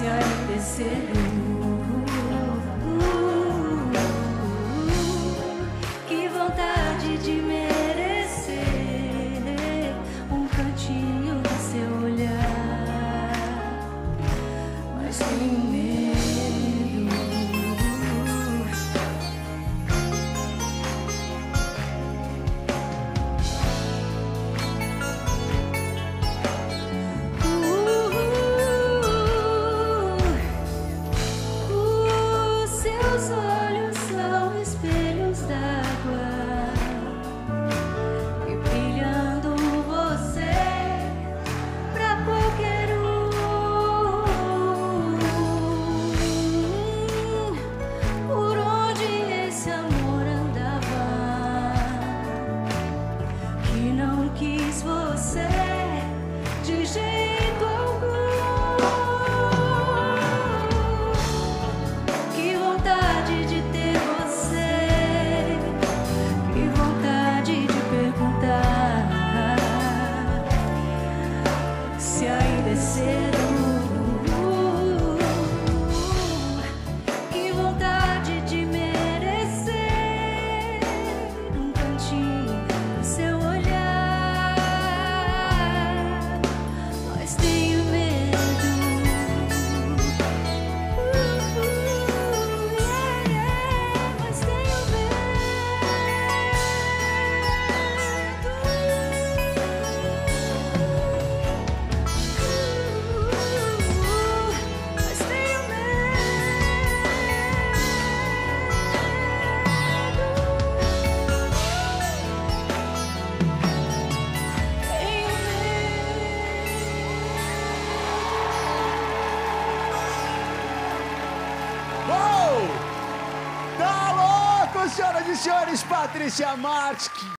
se anoitecer. Você de jeito Louco, senhoras e senhores, Patrícia Martins.